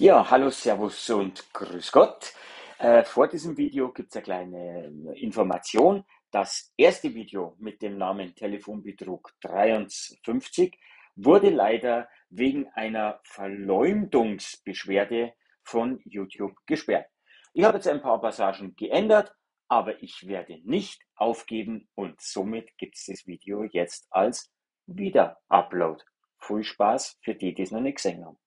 Ja, hallo, Servus und Grüß Gott. Äh, vor diesem Video gibt es eine kleine äh, Information. Das erste Video mit dem Namen Telefonbetrug 53 wurde leider wegen einer Verleumdungsbeschwerde von YouTube gesperrt. Ich habe jetzt ein paar Passagen geändert, aber ich werde nicht aufgeben und somit gibt es das Video jetzt als Wieder-Upload. Viel Spaß für die, die es noch nicht gesehen haben.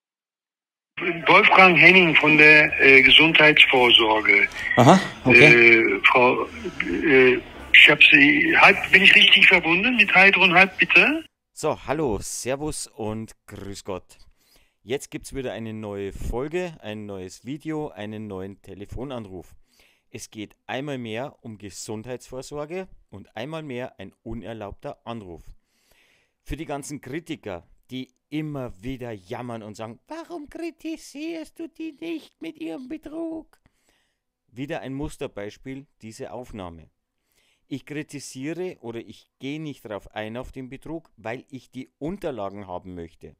Wolfgang Henning von der äh, Gesundheitsvorsorge. Aha, okay. Äh, Frau, äh, ich habe Sie, halb, bin ich richtig verbunden mit Heidrun Halb, bitte? So, hallo, Servus und Grüß Gott. Jetzt gibt es wieder eine neue Folge, ein neues Video, einen neuen Telefonanruf. Es geht einmal mehr um Gesundheitsvorsorge und einmal mehr ein unerlaubter Anruf. Für die ganzen Kritiker, die immer wieder jammern und sagen, warum kritisierst du die nicht mit ihrem Betrug? Wieder ein Musterbeispiel, diese Aufnahme. Ich kritisiere oder ich gehe nicht darauf ein auf den Betrug, weil ich die Unterlagen haben möchte.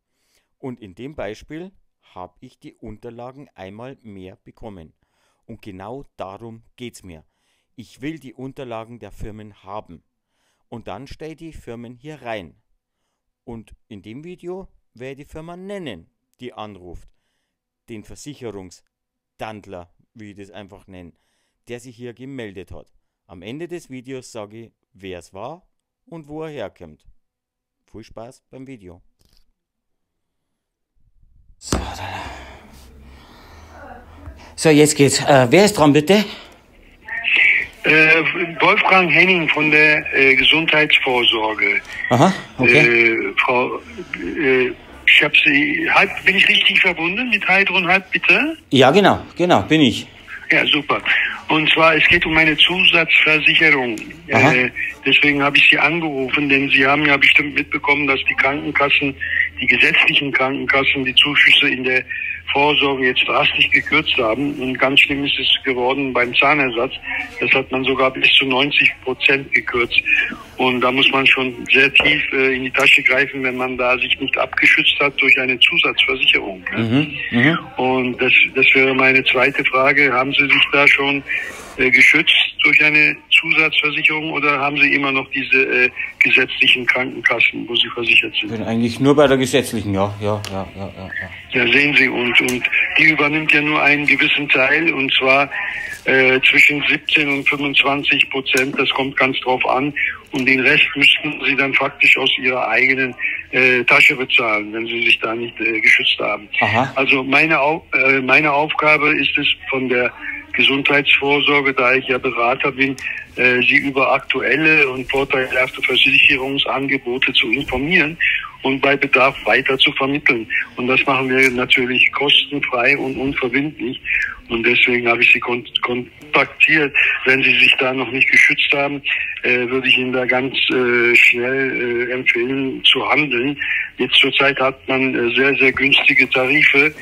Und in dem Beispiel habe ich die Unterlagen einmal mehr bekommen. Und genau darum geht es mir. Ich will die Unterlagen der Firmen haben. Und dann stelle die Firmen hier rein. Und in dem Video werde ich die Firma nennen, die anruft. Den Versicherungsdandler, wie ich das einfach nenne, der sich hier gemeldet hat. Am Ende des Videos sage ich, wer es war und wo er herkommt. Viel Spaß beim Video. So, so jetzt geht's. Äh, wer ist dran, bitte? Äh, Wolfgang Henning von der äh, Gesundheitsvorsorge. Aha, okay. Äh, Frau, äh, ich habe Sie, halb, bin ich richtig verbunden mit Heidrun Halb, bitte? Ja, genau, genau, bin ich. Ja, super. Und zwar, es geht um eine Zusatzversicherung. Äh, deswegen habe ich Sie angerufen, denn Sie haben ja bestimmt mitbekommen, dass die Krankenkassen, die gesetzlichen Krankenkassen, die Zuschüsse in der Vorsorge jetzt drastisch gekürzt haben. Und ganz schlimm ist es geworden beim Zahnersatz. Das hat man sogar bis zu 90 Prozent gekürzt. Und da muss man schon sehr tief äh, in die Tasche greifen, wenn man da sich nicht abgeschützt hat durch eine Zusatzversicherung. Ne? Mhm, mhm. Und das, das wäre meine zweite Frage. Haben Sie sich da schon äh, geschützt durch eine Zusatzversicherung oder haben Sie immer noch diese äh, gesetzlichen Krankenkassen, wo Sie versichert Ich sind? bin eigentlich nur bei der gesetzlichen, ja, ja, ja, ja, ja. ja. Ja, sehen Sie, und, und die übernimmt ja nur einen gewissen Teil, und zwar äh, zwischen 17 und 25 Prozent, das kommt ganz drauf an. Und den Rest müssten Sie dann faktisch aus Ihrer eigenen äh, Tasche bezahlen, wenn Sie sich da nicht äh, geschützt haben. Aha. Also meine, Au äh, meine Aufgabe ist es von der Gesundheitsvorsorge, da ich ja Berater bin, äh, Sie über aktuelle und vorteilhafte Versicherungsangebote zu informieren und bei Bedarf weiter zu vermitteln. Und das machen wir natürlich kostenfrei und unverbindlich. Und deswegen habe ich Sie kon kontaktiert. Wenn Sie sich da noch nicht geschützt haben, äh, würde ich Ihnen da ganz äh, schnell äh, empfehlen zu handeln. Jetzt zurzeit hat man äh, sehr, sehr günstige Tarife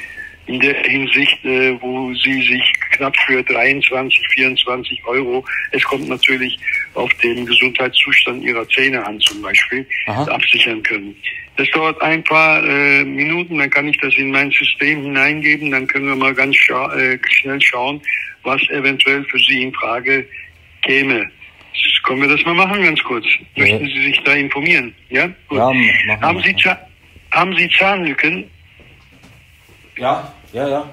in der Hinsicht, äh, wo sie sich knapp für 23, 24 Euro, es kommt natürlich auf den Gesundheitszustand ihrer Zähne an zum Beispiel, Aha. absichern können. Das dauert ein paar äh, Minuten, dann kann ich das in mein System hineingeben, dann können wir mal ganz scha äh, schnell schauen, was eventuell für Sie in Frage käme. Können wir das mal machen, ganz kurz? Möchten Sie sich da informieren? Ja? Gut. Ja, haben, Sie haben Sie Zahnlücken? Ja, ja, ja.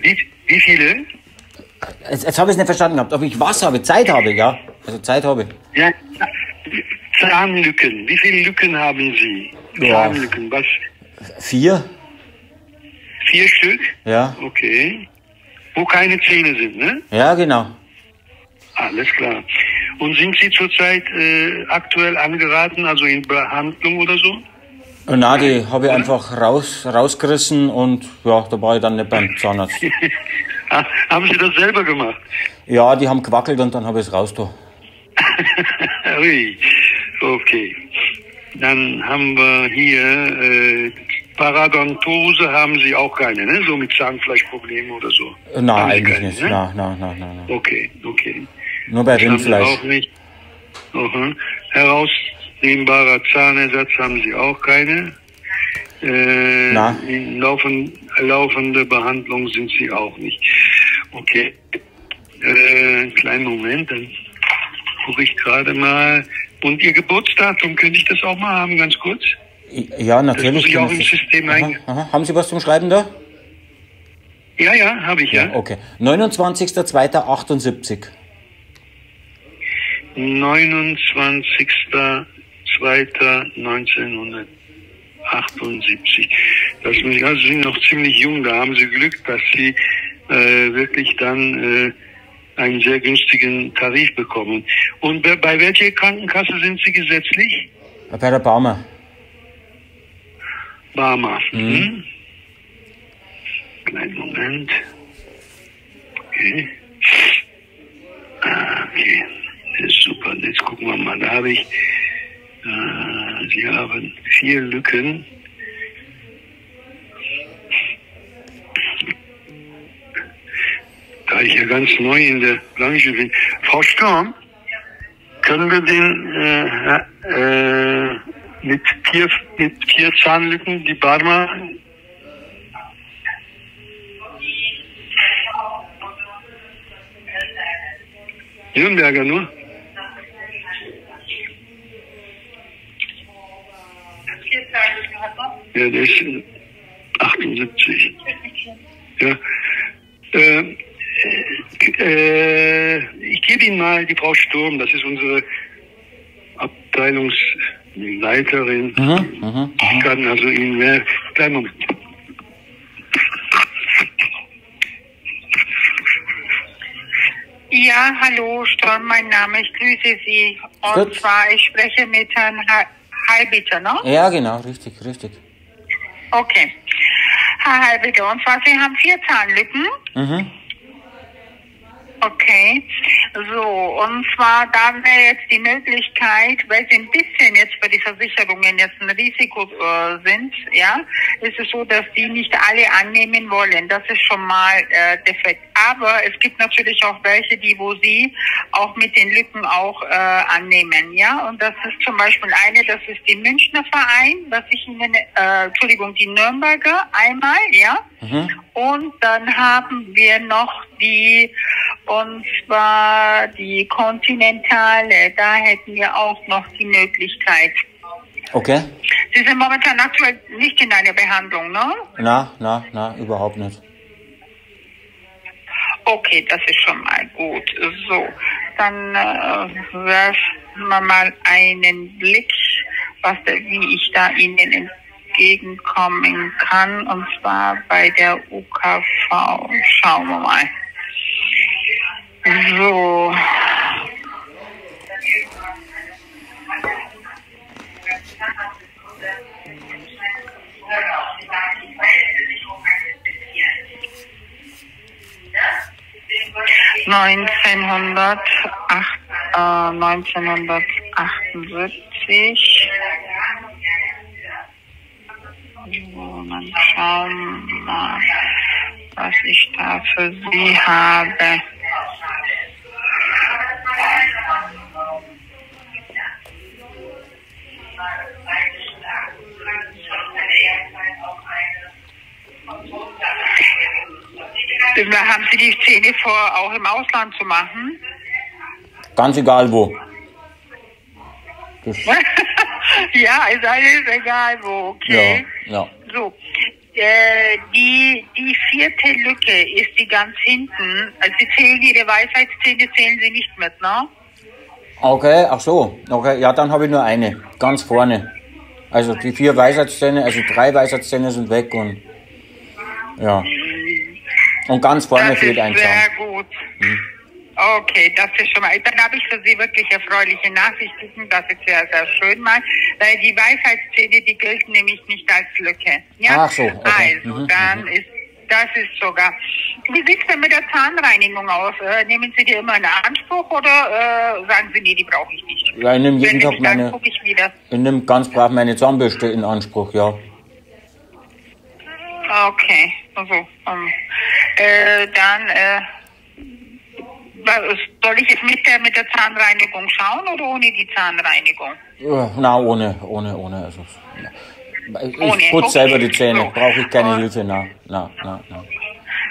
Wie, wie viele? Jetzt, jetzt habe ich es nicht verstanden gehabt, ob ich was habe, Zeit habe, ja. Also Zeit habe. Ja, Zahnlücken. Wie viele Lücken haben Sie? Ja. Zahnlücken. Was? Vier? Vier Stück? Ja. Okay. Wo keine Zähne sind, ne? Ja, genau. Alles klar. Und sind Sie zurzeit äh, aktuell angeraten, also in Behandlung oder so? Na, die habe ich einfach raus, rausgerissen und ja, da war ich dann nicht beim Zahnarzt. Ah, haben Sie das selber gemacht? Ja, die haben gewackelt und dann habe ich es raus. Ui. Okay. Dann haben wir hier äh, Paradontose haben Sie auch keine, ne? So mit Zahnfleischproblemen oder so. Nein, eigentlich keine, nicht. Ne? Nein, nein, nein, nein, nein. Okay, okay. Nur bei Rindfleisch. auch nicht. Herausnehmbarer Zahnersatz haben Sie auch keine. Äh, laufen, laufende Behandlung sind Sie auch nicht. Okay. Äh, kleinen Moment, dann gucke ich gerade mal. Und Ihr Geburtsdatum, könnte ich das auch mal haben, ganz kurz? Ja, natürlich. Das muss ich auch im System aha, aha. Haben Sie was zum Schreiben da? Ja, ja, habe ich, ja. ja. Okay. 29.02.78. 29.02.1978. Das also Sie sind noch ziemlich jung, da haben Sie Glück, dass Sie äh, wirklich dann äh, einen sehr günstigen Tarif bekommen. Und bei welcher Krankenkasse sind Sie gesetzlich? Bei der Barmer. Barmer. Mhm. Hm? Kleinen Moment. Okay. Ah, okay. Das ist super. Jetzt gucken wir mal. Da habe ich, Sie haben vier Lücken. Da ich ja ganz neu in der Branche bin. Frau Sturm, können wir den äh, äh, mit, vier, mit vier Zahnlücken die Barmer Nürnberger nur? Ja, der ist 78. Ja. Äh, äh, ich gebe Ihnen mal die Frau Sturm, das ist unsere Abteilungsleiterin. Mhm, mh, Ich kann also Ihnen mehr. Kleinen Moment. Ja, hallo, Storm, mein Name, ich grüße Sie. Und Gut. zwar, ich spreche mit Herrn Heilbitter, ne? Ja, genau, richtig, richtig. Okay. Herr Heilbitter, und zwar, Sie haben vier Zahnlücken. Mhm. Okay, so, und zwar da wäre jetzt die Möglichkeit, weil sie ein bisschen jetzt bei den Versicherungen jetzt ein Risiko äh, sind, ja, ist es so, dass die nicht alle annehmen wollen. Das ist schon mal äh, defekt. Aber es gibt natürlich auch welche, die, wo sie auch mit den Lücken auch äh, annehmen, ja. Und das ist zum Beispiel eine, das ist die Münchner Verein, was ich Ihnen, äh, Entschuldigung, die Nürnberger einmal, ja. Mhm. Und dann haben wir noch die und zwar die Kontinentale, da hätten wir auch noch die Möglichkeit. Okay. Sie sind momentan aktuell nicht in einer Behandlung, ne? Na, na, na, überhaupt nicht. Okay, das ist schon mal gut. So, dann äh, werfen wir mal einen Blick, was wie ich da Ihnen entgegenkommen kann, und zwar bei der UKV. Schauen wir mal. So. Neunzehnhundertacht, äh, neunzehnhundertachtundsiebzig. So, dann schauen wir mal, was ich da für Sie habe. Haben Sie die Szene vor, auch im Ausland zu machen? Ganz egal wo. ja, ist alles egal wo, okay. Ja, ja. So, äh, die, die vierte Lücke ist die ganz hinten. Also Sie zählen Ihre Weisheitszähne, zählen Sie nicht mit, ne? Okay, ach so. Okay, ja, dann habe ich nur eine. Ganz vorne. Also die vier Weisheitszähne, also drei Weisheitszähne sind weg und ja. Und ganz vorne das fehlt ein Zahn. Sehr gut. Hm. Okay, das ist schon mal. Dann habe ich für Sie wirklich erfreuliche Nachrichten. Das ist sehr, sehr schön mal. Weil die Weisheitszähne, die gelten nämlich nicht als Lücke. Ja? Ach so. Okay. Also, mhm, dann mhm. ist das ist sogar. Wie sieht es denn mit der Zahnreinigung aus? Äh, nehmen Sie die immer in Anspruch oder äh, sagen Sie, nee, die brauche ich nicht? Ja, ich nehme jeden Tag meine. Ich, ich nehme ganz brav meine Zahnbürste in Anspruch, ja. Okay, also um, äh, dann äh, soll ich jetzt mit der mit der Zahnreinigung schauen oder ohne die Zahnreinigung? Ja, na ohne, ohne, ohne. Also, Ich Ohne, putze okay. selber die Zähne, So. brauche ich keine Und- Hilfe. Na, na, na, na.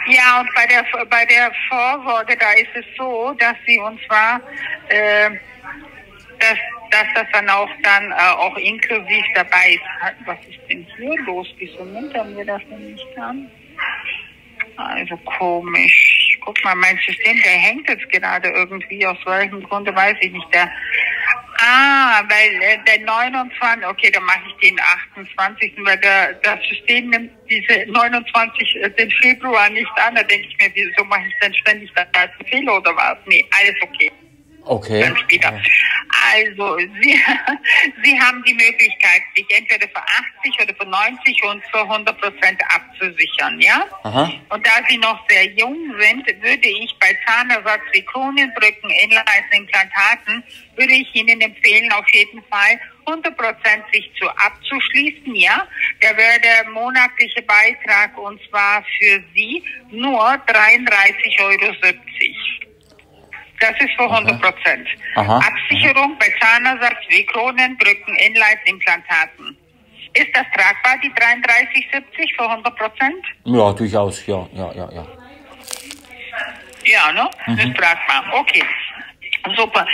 Ja, und bei der bei der Vorsorge, da ist es so, dass sie und zwar, äh, dass, dass das dann auch dann äh, auch inklusiv dabei ist. Was ist denn hier los? Wieso nimmt er mir das denn nicht an? Also komisch. Guck mal, mein System, der hängt jetzt gerade irgendwie. Aus welchem Grunde weiß ich nicht. Der, ah, weil äh, der 29, okay, dann mache ich den 28. Weil der, das System nimmt diese 29, äh, den Februar nicht an. Da denke ich mir, wieso mache ich denn ständig da einen Fehler oder was? Nee, alles okay Okay. später. Also, Sie, Sie haben die Möglichkeit, sich entweder für 80 oder für 90 und für 100 Prozent abzusichern, ja? Aha. Und da Sie noch sehr jung sind, würde ich bei Zahnersatz wie Kronenbrücken, Inleisen, Implantaten, würde ich Ihnen empfehlen, auf jeden Fall 100 Prozent sich zu abzuschließen, ja? Der wäre der monatliche Beitrag und zwar für Sie nur 33,70 Euro. Das ist für 100 Prozent. Aha, Absicherung bei Zahnersatz wie Kronen, Brücken, Inlines, Implantaten. Ist das tragbar, die 33,70 für 100 Prozent? Ja, durchaus, ja, ja, ja, ja. Ja, ne? Ist tragbar. Okay. Super.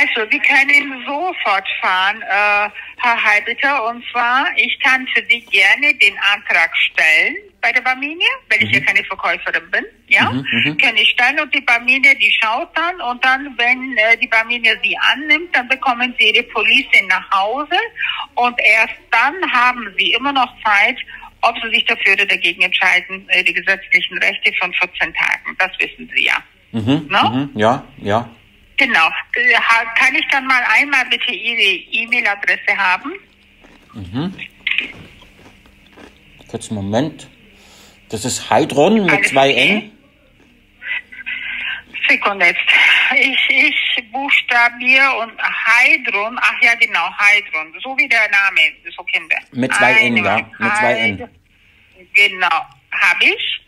Also, wir können sofort fahren, äh, Herr Heilbitter. Und zwar, ich kann für Sie gerne den Antrag stellen bei der Barminie, weil ich ja keine Verkäuferin bin. Ja, kann ich stellen und die Barminie, die schaut dann und dann, wenn äh, die Barminie Sie annimmt, dann bekommen Sie Ihre Police nach Hause und erst dann haben Sie immer noch Zeit, ob Sie sich dafür oder dagegen entscheiden, äh, die gesetzlichen Rechte von 14 Tagen. Das wissen Sie ja. Mhm, Ne? mhm, ja, ja. Genau. Äh, Kann ich dann mal einmal bitte Ihre E-Mail-Adresse haben? Kurzen Moment. Das ist Heidron mit zwei? N. Sekunde jetzt. Ich, ich buchstabiere und Heidrun, ach ja genau, Heidrun, so wie der Name, so kennen wir. Mit zwei N, ja, mit zwei N. Genau, habe ich.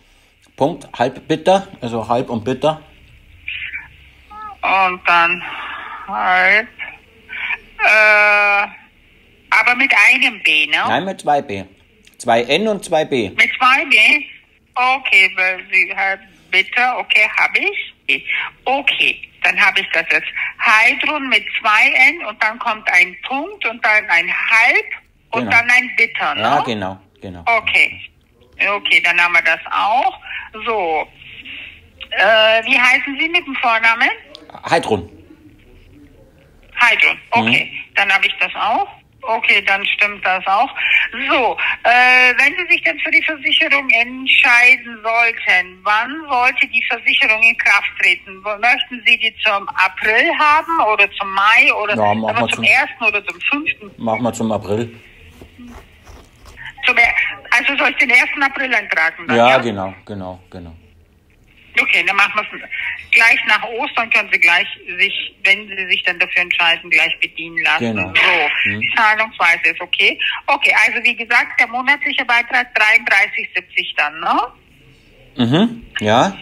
Punkt, halb bitter, also halb und bitter. Und dann halb. Äh, aber mit einem B, ne? Nein, mit zwei B. Zwei N und zwei B. Mit zwei B? Okay, weil Sie bitte, okay, habe ich. Okay, dann habe ich das jetzt. Heidrun mit zwei N und dann kommt ein Punkt und dann ein Halb und Genau. dann ein Bitter, ne? Ja, genau, genau. Okay. Okay, dann haben wir das auch. So. Äh, wie heißen Sie mit dem Vornamen? Heidrun. Heidrun. Okay, dann habe ich das auch. Okay, dann stimmt das auch. So, äh, wenn Sie sich denn für die Versicherung entscheiden sollten, wann sollte die Versicherung in Kraft treten? Möchten Sie die zum April haben oder zum Mai oder Ja, zum zum- ersten oder zum fünften? Machen wir zum April. Zum, also soll ich den ersten April eintragen? Dann, Ja, genau, genau, genau. Okay, dann machen wir es gleich nach Ostern, können Sie gleich sich, wenn Sie sich dann dafür entscheiden, gleich bedienen lassen. Genau. So, Mhm. Zahlungsweise ist okay. Okay, also wie gesagt, der monatliche Beitrag 33,70 dann, ne? Mhm, ja.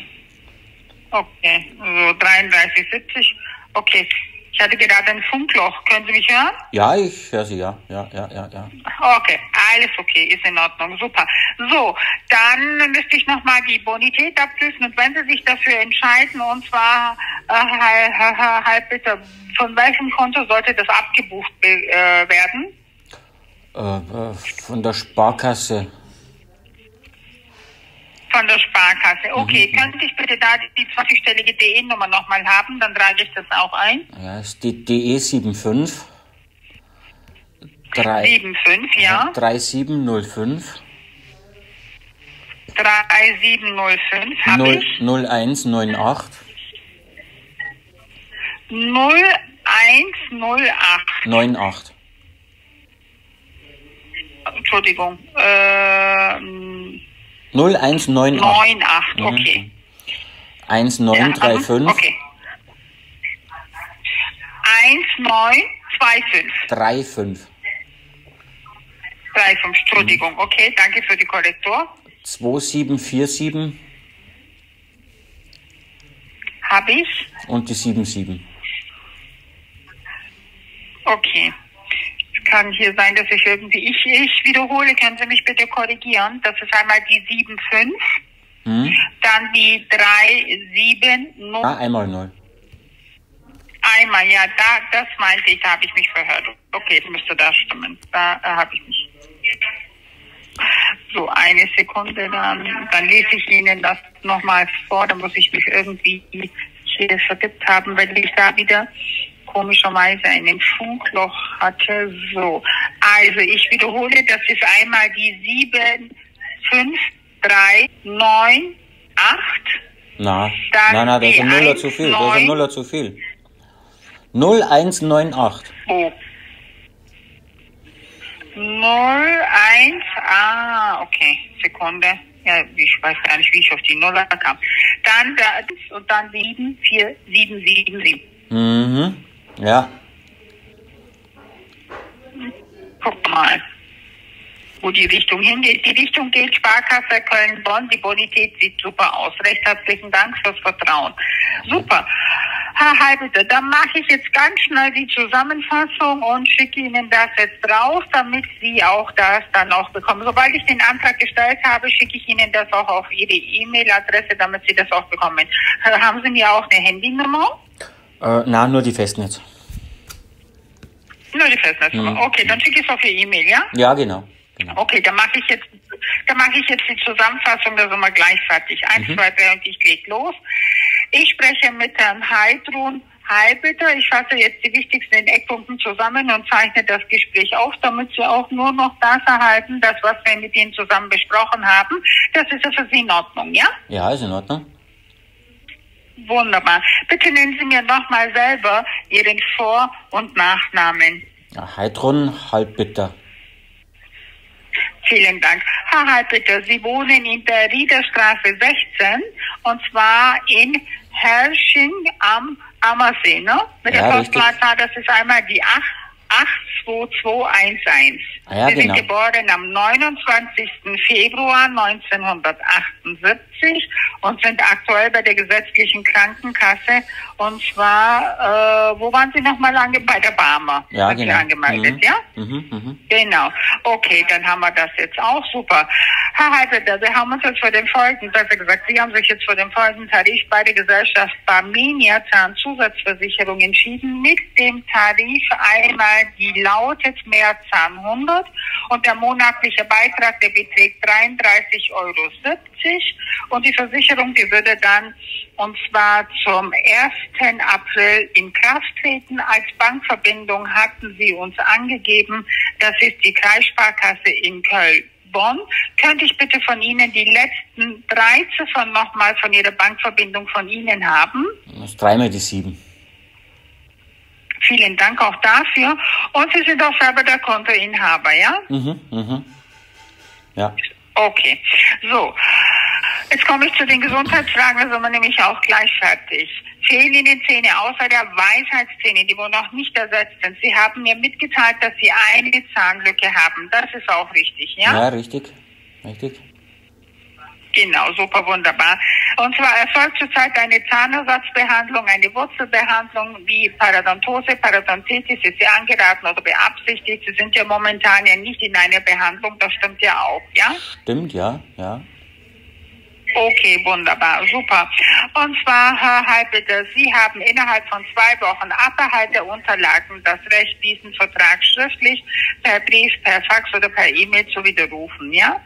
Okay, so 33,70. Okay, ich hatte gerade ein Funkloch. Können Sie mich hören? Ja, ich höre Sie, ja. Ja, ja, ja, ja. Okay, alles okay, ist in Ordnung, super. So, dann müsste ich nochmal die Bonität abprüfen und wenn Sie sich dafür entscheiden, und zwar äh, halb, bitte, von welchem Konto sollte das abgebucht äh, werden? Äh, äh, von der Sparkasse. Von der Sparkasse. Okay, könnte ich bitte da die 20-stellige DE-Nummer nochmal haben, dann trage ich das auch ein. Ja, ist die E DE75. 3, 75, ja. 3705 3705 habe 0, ich. 0198 0108. 98. Entschuldigung. Ähm, 0198 98, okay. 1935 Ja, okay. 1925. 35 35, Entschuldigung. Okay, danke für die Korrektur. 2747 Habe ich. und die 77. Okay. Kann hier sein, dass ich irgendwie, ich, ich wiederhole, können Sie mich bitte korrigieren? Das ist einmal die 75, Hm? dann die 370, Ah, einmal null. einmal, ja, da, das meinte ich, da habe ich mich verhört. Okay, müsste da stimmen. Da äh, habe ich mich. So, eine Sekunde, dann, dann lese ich Ihnen das nochmal vor, da muss ich mich irgendwie hier vertippt haben, weil ich da wieder komischerweise einen Funkloch hatte. So, also ich wiederhole, das ist einmal die 7, 5, 3, 9, 8. Na, nein, nein, das ist ein Nuller zu viel. Das ist ein. Nuller zu viel. 0198. Oh. 0, 1, ah, okay, Sekunde. Ja, ich weiß gar nicht, wie ich auf die Nuller kam. Dann das und dann 7, 4, 7, 7, 7. Mhm. Ja. Guck mal, wo die Richtung hingeht. Die Richtung geht Sparkasse Köln-Bonn. Die Bonität sieht super aus. Recht herzlichen Dank fürs Vertrauen. Super. Herr Halbete, dann mache ich jetzt ganz schnell die Zusammenfassung und schicke Ihnen das jetzt raus, damit Sie auch das dann auch bekommen. Sobald ich den Antrag gestellt habe, schicke ich Ihnen das auch auf Ihre E-Mail-Adresse, damit Sie das auch bekommen. Haben Sie mir auch eine Handynummer? Äh, na, nur die Festnetz. Nur die Festnetznummer. Okay, dann schicke ich es auf Ihr E-Mail, ja? Ja, genau. genau. Okay, dann mache ich jetzt, dann mache ich jetzt die Zusammenfassung, da sind wir gleich fertig. Eins, zwei, drei und ich leg los. Ich spreche mit Herrn Heidrun Heilbitter. Ich fasse jetzt die wichtigsten Eckpunkten zusammen und zeichne das Gespräch auf, damit Sie auch nur noch das erhalten, das, was wir mit Ihnen zusammen besprochen haben. Das ist ja für Sie in Ordnung, ja? Ja, ist in Ordnung. Wunderbar. Bitte nennen Sie mir nochmal selber Ihren Vor- und Nachnamen. Ja, Heidrun, halbbitter. Vielen Dank. Herr Halbbitter, Sie wohnen in der Riederstraße 16 und zwar in Hersching am Ammersee, ne? Mit Ja, der. Postleitzahl, das ist einmal die 8, 82211. Ah ja, Sie genau. sind geboren am 29. Februar 1978 und sind aktuell bei der gesetzlichen Krankenkasse und zwar, äh, wo waren Sie nochmal ange bei der Barmer? Ja, sind Sie genau. angemeldet, Mhm. ja? Mhm, mhm. Genau. Okay, dann haben wir das jetzt auch. Super. Herr Halbeder, wir haben uns jetzt für den folgenden, besser gesagt, Sie haben sich jetzt für den folgenden Tarif bei der Gesellschaft Barminia Zahnzusatzversicherung entschieden mit dem Tarif einmal, die lautet Mehrzahn 100 und der monatliche Beitrag, der beträgt 33,70 Euro und die Versicherung, die würde dann und zwar zum 1. April in Kraft treten. Als Bankverbindung hatten Sie uns angegeben, das ist die Kreissparkasse in Köln. Bonn. Könnte ich bitte von Ihnen die letzten drei Ziffern nochmal von Ihrer Bankverbindung von Ihnen haben? Das ist dreimal die sieben. Vielen Dank auch dafür. Und Sie sind auch selber der Kontoinhaber, ja? Mhm, mhm. Ja. Okay. So. Jetzt komme ich zu den Gesundheitsfragen, da sind wir nämlich auch gleich fertig. Fehlen Ihnen Zähne außer der Weisheitszähne, die wohl noch nicht ersetzt sind? Sie haben mir mitgeteilt, dass Sie eine Zahnlücke haben. Das ist auch richtig, ja? Ja, richtig. Richtig. Genau, super wunderbar. Und zwar erfolgt zurzeit eine Zahnersatzbehandlung, eine Wurzelbehandlung wie Parodontose, Parodontitis. Ist sie angeraten oder beabsichtigt? Sie sind ja momentan ja nicht in einer Behandlung, das stimmt ja auch, ja? Stimmt, ja, ja. Okay, wunderbar, super. Und zwar, Herr Halbbitter, Sie haben innerhalb von zwei Wochen Aberhalt der Unterlagen das Recht, diesen Vertrag schriftlich per Brief, per Fax oder per E-Mail zu widerrufen, ja?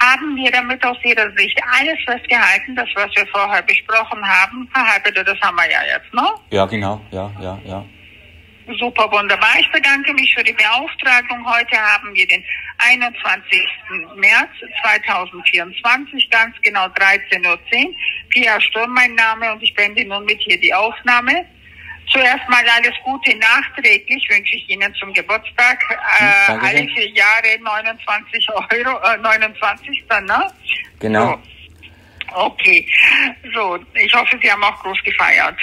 Haben wir damit aus Ihrer Sicht alles festgehalten, das, was wir vorher besprochen haben? Herr Halbbitter, das haben wir ja jetzt, ne? Ja, genau. Ja, ja, ja. Super, wunderbar. Ich bedanke mich für die Beauftragung. Heute haben wir den 21. März 2024, ganz genau 13.10 Uhr. Pia Sturm mein Name und ich beende nun mit hier die Aufnahme. Zuerst mal alles Gute nachträglich wünsche ich Ihnen zum Geburtstag. Äh, danke alle vier Jahre 29 Euro, äh, 29. Ne? Genau. So. Okay. So, ich hoffe, Sie haben auch groß gefeiert.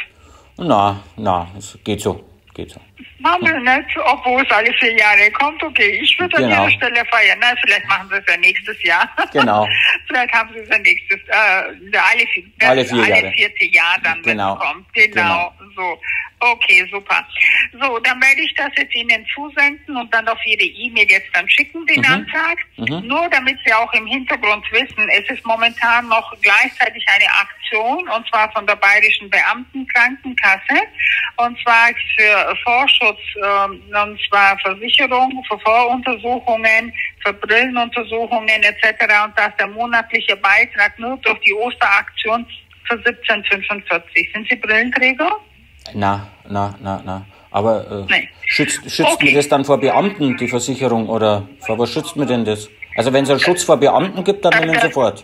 Na, na, es geht so. Geht so. Machen wir nicht, obwohl es alle vier Jahre kommt. Okay, ich würde Genau. an Ihrer Stelle feiern. Na, vielleicht machen Sie es ja nächstes Jahr. Genau. vielleicht haben Sie es ja nächstes, äh, alle, vier, Alle vier alle Jahre. vierte Jahr dann, wenn Genau. es kommt. Genau, so. Okay, super. So, dann werde ich das jetzt Ihnen zusenden und dann auf Ihre E-Mail jetzt dann schicken, den Mhm. Antrag. Mhm. Nur damit Sie auch im Hintergrund wissen, es ist momentan noch gleichzeitig eine Aktion und zwar von der Bayerischen Beamtenkrankenkasse und zwar für Vorschutz, ähm, und zwar Versicherung, für Voruntersuchungen, für Brillenuntersuchungen etc. und dass der monatliche Beitrag nur durch die Osteraktion für 17,45. Sind Sie Brillenträger? Na, na, na, na. Aber äh, Nein. schützt, schützt Okay. mir das dann vor Beamten, die Versicherung? Oder vor was schützt mir denn das? Also wenn es einen Schutz vor Beamten gibt, dann nehmen sofort.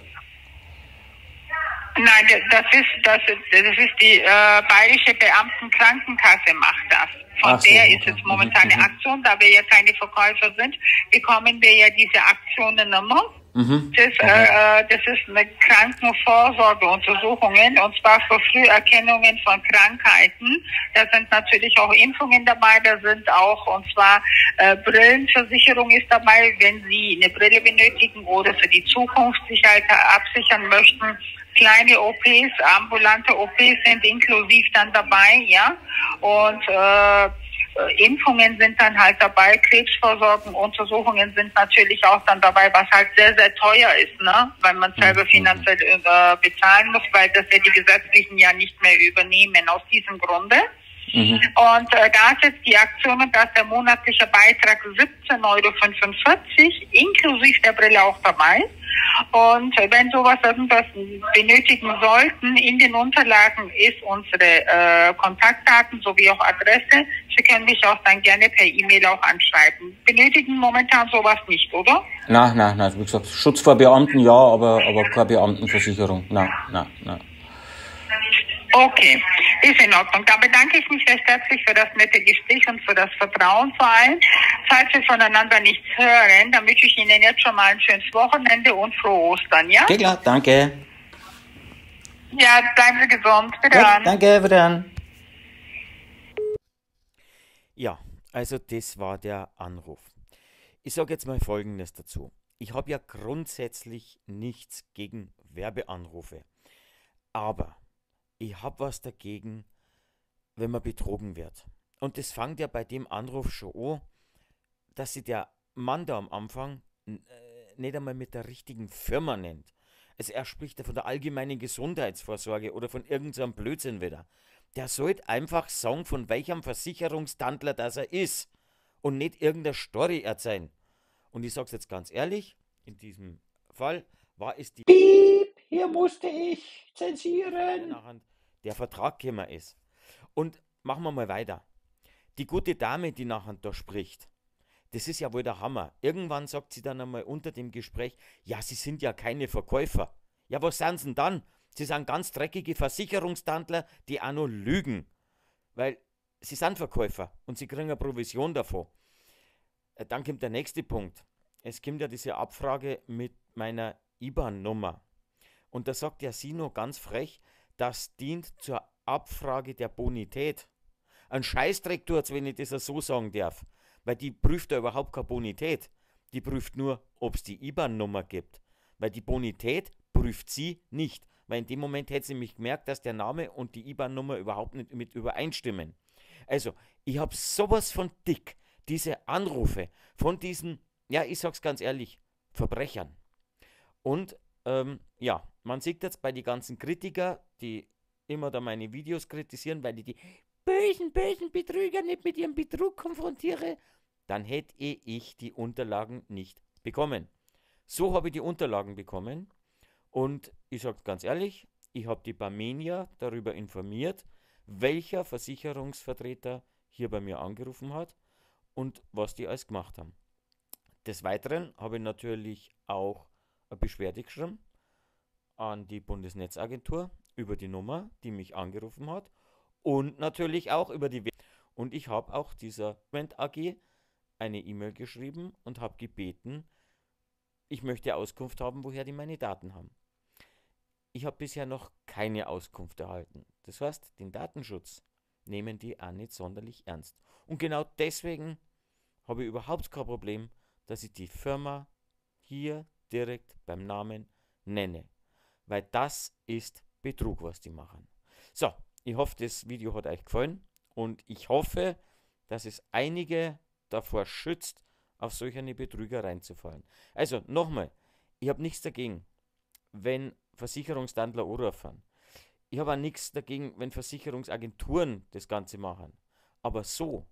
Nein, das ist, das ist, das ist die äh, Bayerische Beamtenkrankenkasse macht das. Von Ach so, der okay. ist es momentan Mhm, eine Aktion, da wir ja keine Verkäufer sind, bekommen wir ja diese Aktionennummer. Mhm. Das, äh, äh, das ist eine Krankenvorsorgeuntersuchungen und zwar für Früherkennungen von Krankheiten. Da sind natürlich auch Impfungen dabei, da sind auch und zwar äh, Brillenversicherung ist dabei, wenn Sie eine Brille benötigen oder für die Zukunft sich halt absichern möchten. Kleine OPs, ambulante OPs sind inklusiv dann dabei, ja. Und äh, Impfungen sind dann halt dabei, Krebsvorsorgen, Untersuchungen sind natürlich auch dann dabei, was halt sehr, sehr teuer ist, ne? weil man selber finanziell äh, bezahlen muss, weil das ja die gesetzlichen ja nicht mehr übernehmen aus diesem Grunde. Mhm. Und äh, da ist jetzt die Aktion, und da ist der monatliche Beitrag 17,45 Euro, inklusive der Brille auch dabei. Und äh, wenn sowas irgendwas benötigen sollten, in den Unterlagen ist unsere äh, Kontaktdaten sowie auch Adresse. Sie können mich auch dann gerne per E-Mail auch anschreiben. Benötigen momentan sowas nicht, oder? Na, na, na, wie gesagt, Schutz vor Beamten ja, aber, aber keine Beamtenversicherung. Na, na, na. Okay, ist in Ordnung. Da bedanke ich mich recht herzlich für das nette Gespräch und für das Vertrauen vor allem. Falls wir voneinander nichts hören, dann wünsche ich Ihnen jetzt schon mal ein schönes Wochenende und frohe Ostern, ja? Okay, klar, danke. Ja, bleiben Sie gesund. Bitte Gut, an. danke, wieder an. Ja, also das war der Anruf. Ich sage jetzt mal Folgendes dazu. Ich habe ja grundsätzlich nichts gegen Werbeanrufe. Aber ich habe was dagegen, wenn man betrogen wird. Und das fängt ja bei dem Anruf schon an, dass sich der Mann da am Anfang äh, nicht einmal mit der richtigen Firma nennt. Also er spricht ja von der allgemeinen Gesundheitsvorsorge oder von irgendeinem Blödsinn wieder. Der sollte einfach sagen, von welchem Versicherungstandler das er ist und nicht irgendeine Story erzählen. Und ich sag's jetzt ganz ehrlich, in diesem Fall war es die Piep, hier musste ich zensieren. nachher der Vertrag gekommen ist. Und machen wir mal weiter. Die gute Dame, die nachher da spricht, das ist ja wohl der Hammer. Irgendwann sagt sie dann einmal unter dem Gespräch, ja, sie sind ja keine Verkäufer. Ja, was sind sie denn dann? Sie sind ganz dreckige Versicherungstandler, die auch nur lügen. Weil sie sind Verkäufer und sie kriegen eine Provision davon. Äh, Dann kommt der nächste Punkt. Es kommt ja diese Abfrage mit meiner IBAN-Nummer. Und da sagt der Sino ganz frech, das dient zur Abfrage der Bonität. Ein Scheißdreck tut's, wenn ich das so sagen darf. Weil die prüft ja überhaupt keine Bonität. Die prüft nur, ob es die IBAN-Nummer gibt. Weil die Bonität prüft sie nicht. Weil in dem Moment hätte sie mich gemerkt, dass der Name und die IBAN-Nummer überhaupt nicht mit übereinstimmen. Also, ich habe sowas von dick, diese Anrufe von diesen, ja, ich sag's ganz ehrlich, Verbrechern. Und ähm, ja, man sieht jetzt bei den ganzen Kritiker, die immer da meine Videos kritisieren, weil ich die bösen, bösen Betrüger nicht mit ihrem Betrug konfrontiere, dann hätte ich die Unterlagen nicht bekommen. So habe ich die Unterlagen bekommen und ich sage ganz ehrlich, ich habe die Barmenia darüber informiert, welcher Versicherungsvertreter hier bei mir angerufen hat und was die alles gemacht haben. Des Weiteren habe ich natürlich auch eine Beschwerde geschrieben an die Bundesnetzagentur über die Nummer, die mich angerufen hat und natürlich auch über die We und ich habe auch dieser Moment AG eine E-Mail geschrieben und habe gebeten, ich möchte Auskunft haben, woher die meine Daten haben. Ich habe bisher noch keine Auskunft erhalten. Das heißt, den Datenschutz nehmen die auch nicht sonderlich ernst. Und genau deswegen habe ich überhaupt kein Problem, dass ich die Firma hier direkt beim Namen nenne. Weil das ist Betrug, was die machen. So, ich hoffe, das Video hat euch gefallen Und ich hoffe, dass es einige davor schützt, auf solch eine Betrüger reinzufallen. Also nochmal, ich habe nichts dagegen, wenn Versicherungsdandler anrufen. Ich habe auch nichts dagegen, wenn Versicherungsagenturen das Ganze machen. Aber so,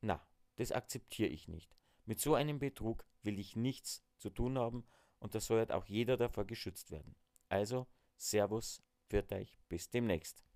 na, das akzeptiere ich nicht. Mit so einem Betrug will ich nichts zu tun haben und da soll halt auch jeder davor geschützt werden. Also, Servus, für euch, bis demnächst.